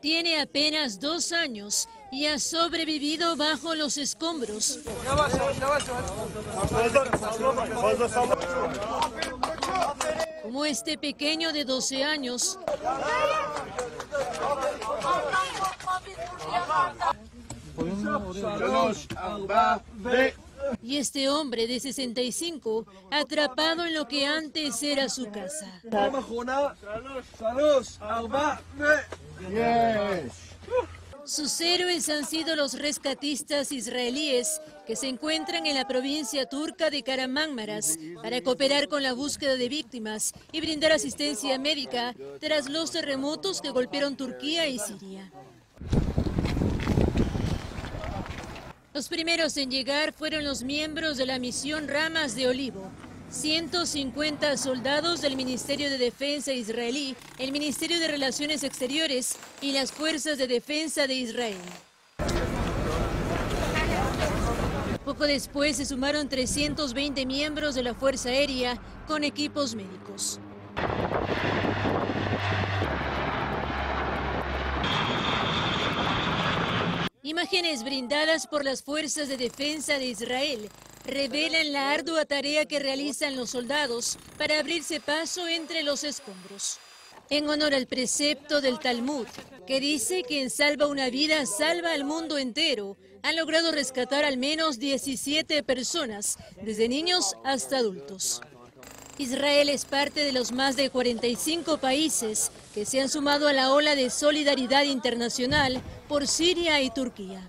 Tiene apenas dos años y ha sobrevivido bajo los escombros. Como este pequeño de 12 años. Y este hombre de 65 atrapado en lo que antes era su casa. Sus héroes han sido los rescatistas israelíes que se encuentran en la provincia turca de Karamánmaras para cooperar con la búsqueda de víctimas y brindar asistencia médica tras los terremotos que golpearon Turquía y Siria. Los primeros en llegar fueron los miembros de la misión Ramas de Olivo, 150 soldados del Ministerio de Defensa israelí, el Ministerio de Relaciones Exteriores y las Fuerzas de Defensa de Israel. Poco después se sumaron 320 miembros de la Fuerza Aérea con equipos médicos. Imágenes brindadas por las Fuerzas de Defensa de Israel revelan la ardua tarea que realizan los soldados para abrirse paso entre los escombros. En honor al precepto del Talmud, que dice quien salva una vida salva al mundo entero, han logrado rescatar al menos 17 personas, desde niños hasta adultos. Israel es parte de los más de 45 países que se han sumado a la ola de solidaridad internacional por Siria y Turquía.